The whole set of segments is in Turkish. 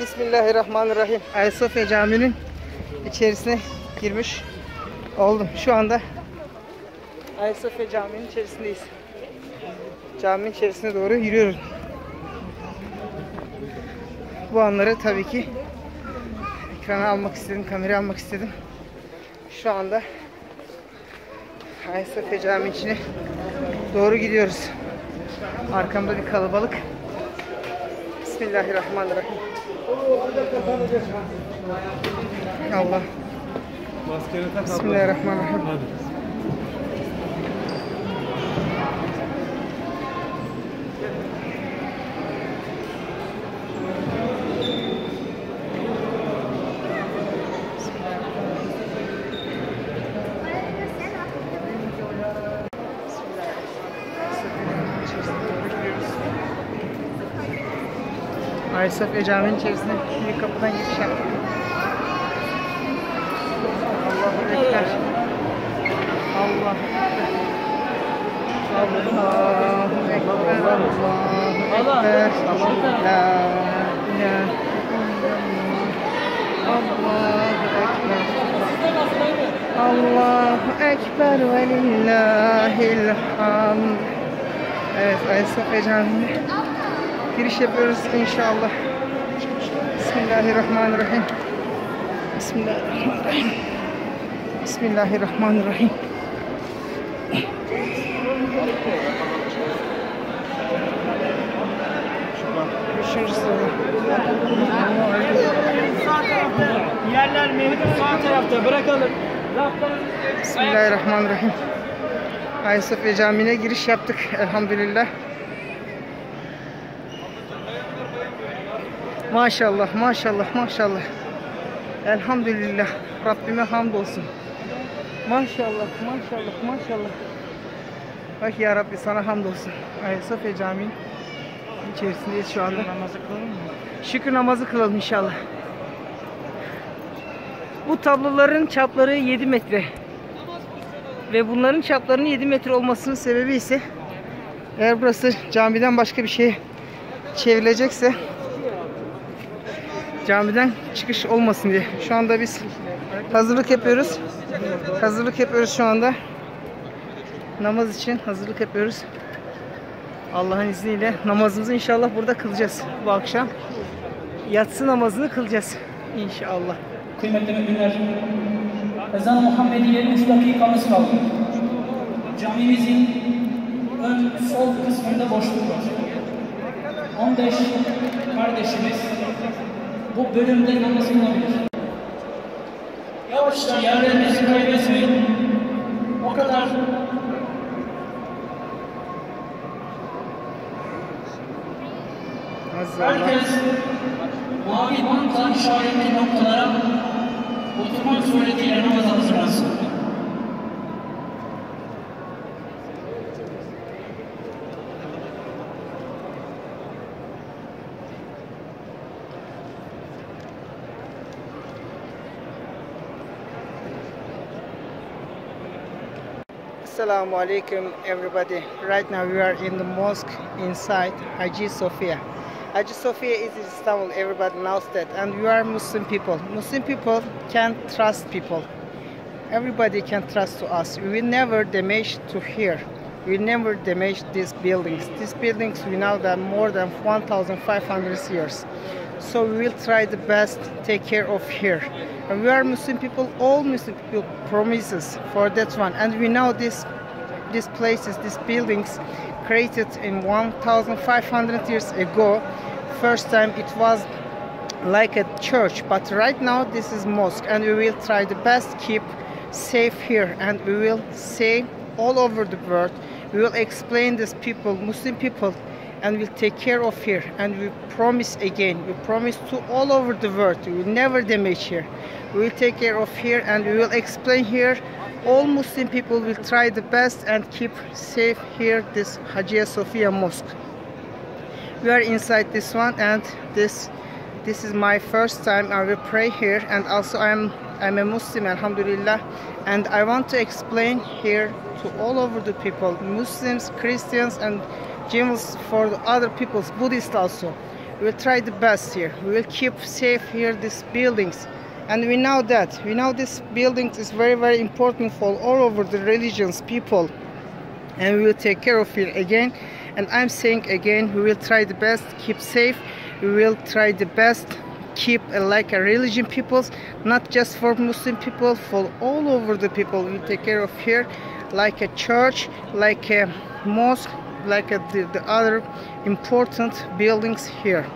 Bismillahirrahmanirrahim. Ayasofya Camii'nin içerisine girmiş oldum. Şu anda Ayasofya Camii'nin içerisindeyiz. Caminin içerisine doğru yürüyorum. Bu anları tabii ki ekrana almak istedim, kameraya almak istedim. Şu anda Ayasofya Camii içine doğru gidiyoruz. Arkamda bir kalabalık. بسم الله الرحمن الرحيم. الله. بسم الله الرحمن الرحيم. Ayasofya Camii'nin içerisine bir kapıdan giriş yaptık. Allahu Ekber. Allah. Allahu Ekber. Allahu Ekber. La ilahe illallah. Allahu Ekber ve lillahil hamd. Evet Ayasofya Camii'ne giriş yapıyoruz inşallah. Bismillahirrahmanirrahim. Bismillahirrahmanirrahim. Bismillahirrahmanirrahim. Üçüncü sırada. Yerler mevcut sağ tarafta bırakalım. Bismillahirrahmanirrahim. Ayasofya Camii'ne giriş yaptık elhamdülillah. Maşallah, maşallah, maşallah. Elhamdülillah. Rabbime hamdolsun. Maşallah, maşallah, maşallah. Bak ya Rabbi sana hamdolsun. Ayasofya Camii'nin içerisindeyiz şu anda. namazı kılalım mı? Şükür namazı kılalım inşallah. Bu tabloların çapları 7 metre. Ve bunların çaplarının 7 metre olmasının sebebi ise eğer burası camiden başka bir şeye çevrilecekse camiden çıkış olmasın diye. Şu anda biz hazırlık yapıyoruz. Hazırlık yapıyoruz şu anda. Namaz için hazırlık yapıyoruz. Allah'ın izniyle namazımızı inşallah burada kılacağız bu akşam. Yatsı namazını kılacağız inşallah. Kıymetli müminler, ezan Muhammediye'nin 3 dakikamız kaldı. Camimizin ön sol kısmında boşluk var. 15 kardeşimiz bu bölümde namaz kılabilir. Yavaşça yerlerinizi kaybetmeyin. O kadar. Herkes mavi bantla işaretli noktalara oturmak suretiyle namaza hazırlansın. Assalamu alaikum everybody. Right now we are in the mosque inside Hagia Sophia. Hagia Sophia is in Istanbul, everybody knows that. And we are Muslim people. Muslim people can trust people. Everybody can trust to us. We never damage to here. We never damage these buildings. These buildings we know that more than 1,500 years. So we will try the best take care of here. And we are Muslim people, all Muslim people promises for that one. And we know this these places, these buildings created in 1,500 years ago. First time it was like a church, but right now this is mosque, and we will try the best keep safe here, and we will say all over the world. We will explain this people, Muslim people, and we'll take care of here. And we promise again, we promise to all over the world, we will never damage here. We will take care of here, and we will explain here. All Muslim people will try the best and keep safe here this Hagia Sophia Mosque we are inside this one and this this is my first time I will pray here and also I'm I'm a Muslim alhamdulillah and I want to explain here to all over the people Muslims Christians and Jews for other peoples Buddhists also We will try the best here. We will keep safe here these buildings. And we know that. We know this building is very, very important for all over the religions, people. And we will take care of it again. And I'm saying again, we will try the best, keep safe. We will try the best, keep like a religion peoples, not just for Muslim people, for all over the people. We take care of here, like a church, like a mosque, like the, the other important buildings here.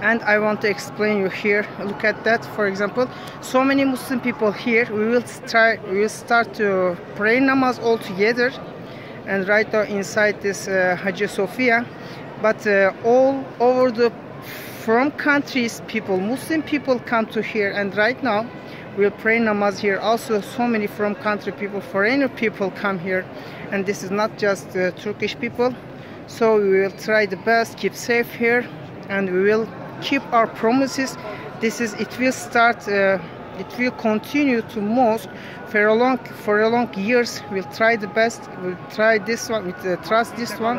And I want to explain you here. Look at that for example. So many Muslim people here. We will try we will start to pray namaz all together and right now inside this uh, Hagia Sophia. But uh, all over the from countries people Muslim people come to here. And right now we'll pray namaz here also. So many from country people foreigner people come here and this is not just uh, Turkish people. So we will try the best keep safe here and we will keep our promises. This is it will start uh, it will continue to mosque for a long for a long years. We'll try the best. We'll try this one with uh, trust this one.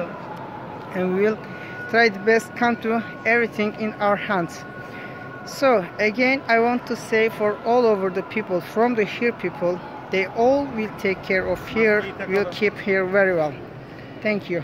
And we will try the best come to everything in our hands. So again i want to say for all over the people from the here people they all will take care of here. Will keep here very well. Thank you.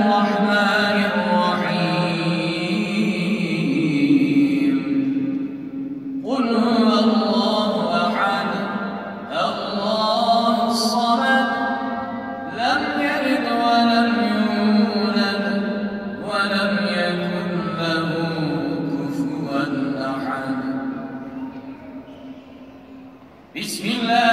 بسم الله.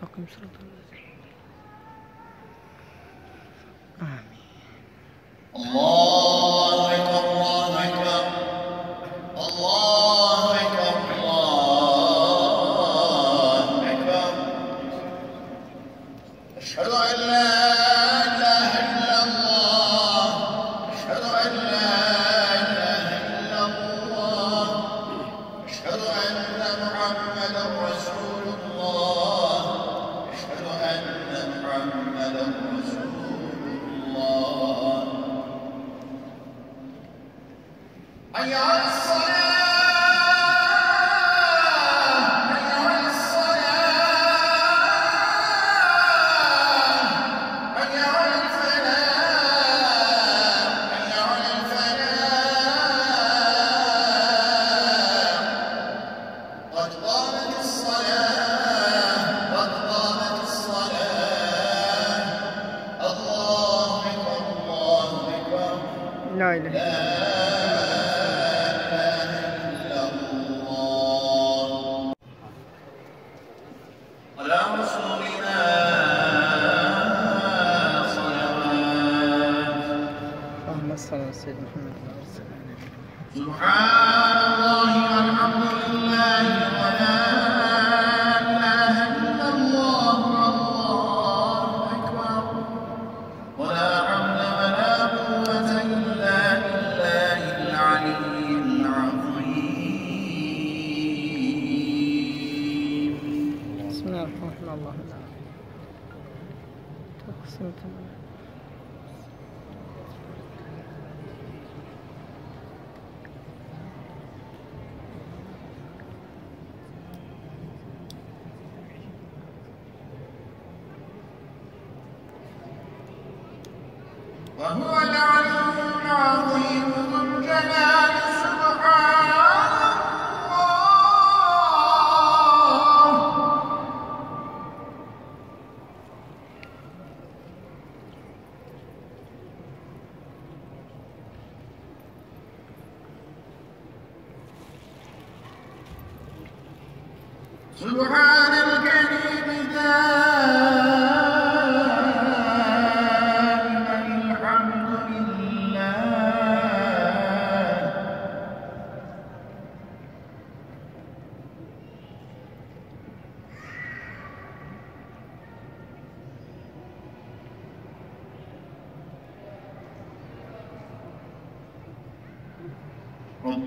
Akim Amin. Allah. محمدا Olha. وهو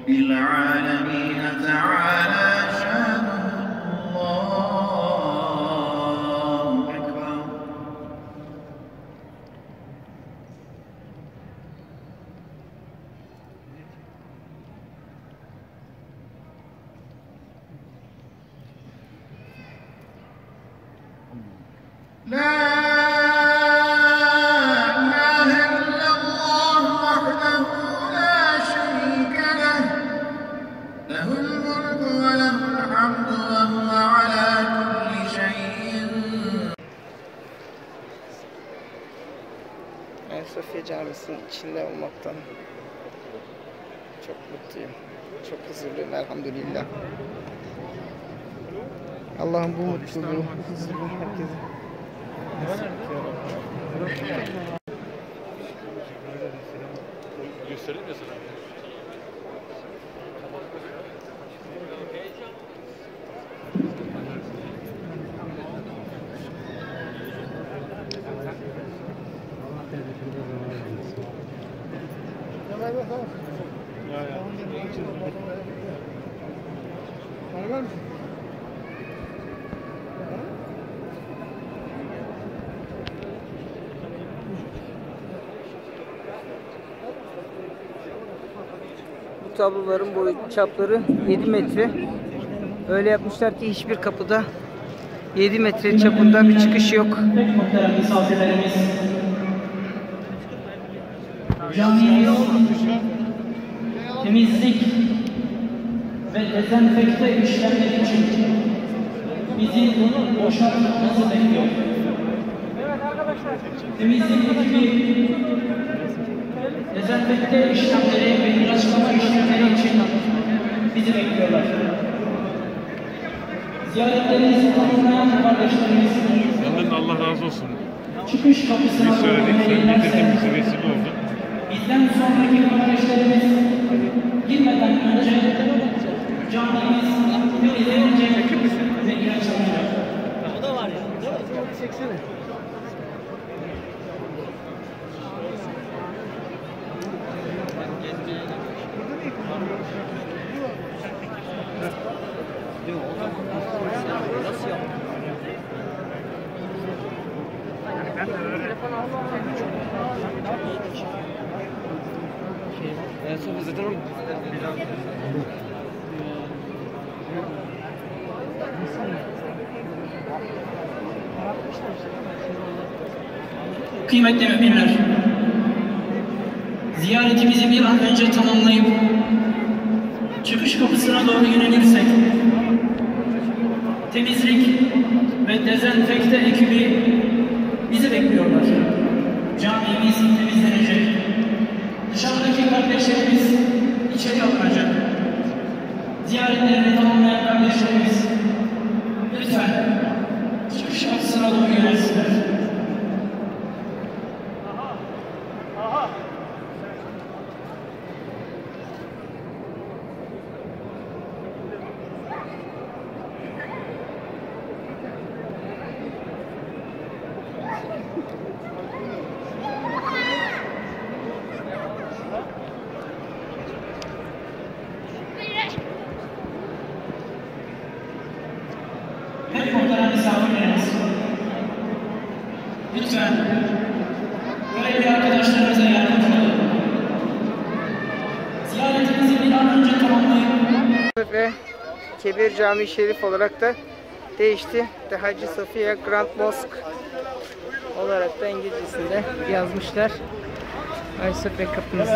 رب العالمين تعالى. Ayasofya Camisi'nin içinde olmaktan çok mutluyum. Çok huzurluyum elhamdülillah. Allah'ım bu mutluluğu, bu huzurluğu herkese nasip ya Rabbi. Göstereyim mi sana? Bu tabloların boy çapları 7 metre. Öyle yapmışlar ki hiçbir kapıda 7 metre çapında bir çıkış yok. Muhterem misafirlerimiz, camimiz temizlik ve dezenfekte işlemleri için bizi boşaltmanızı bekliyor. Temizlik ekibi dezenfekte işlemleri ve ilaçlama işlemleri için bizi bekliyorlar. Ziyaretlerimizi tamamlayan kardeşlerimiz Senden de Allah razı olsun. çıkış kapısına doğru sen getirdiğimiz vesile oldu. Bizden sonraki kardeşlerimiz girmeden önce camimiz temizlenecek ve ilaçlanacak. Kıymetli müminler, ziyaretimizi bir an önce tamamlayıp çıkış kapısına doğru yönelirsek, temizlik ve dezenfekte ekibi bizi bekliyorlar. Camimiz temizlenecek. Dışarıdaki ziyaretlerini tamamlayan kardeşlerimiz lütfen çıkış kapısına doğru yönelsinler. Hep muhterem misafirlerimiz. Lütfen görevli arkadaşlarımıza yardımcı olun. Ziyaretinizi bir an önce tamamlayın. Ve Kebir Camii Şerif olarak da değişti. The Hacı Sofia Grand Mosque olarak da İngilizcesinde yazmışlar. Hacı Sofia kapımız.